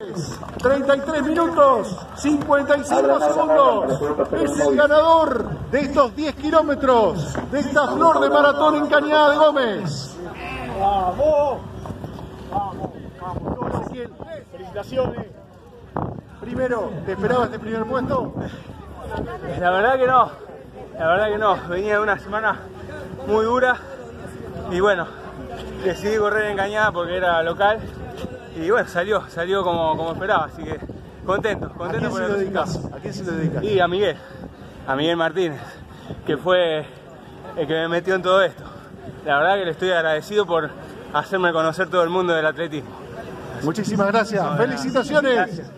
33 minutos, 55 segundos. Es el ganador de estos 10 kilómetros, de esta flor de maratón en Cañada de Gómez. ¡Vamos! ¡Vamos! ¡Vamos! Ezequiel, felicitaciones. Primero, ¿te esperabas este primer puesto? La verdad que no, la verdad que no. Venía de una semana muy dura y bueno, decidí correr en Cañada porque era local y bueno, salió, salió como, como esperaba, así que contento, ¿A contento quién por se el lo resultado. dedicas? ¿A quién se lo dedicas? Y a Miguel, a Miguel Martínez, que fue el que me metió en todo esto. La verdad que le estoy agradecido por hacerme conocer todo el mundo del atletismo. Muchísimas gracias. Felicitaciones. Gracias.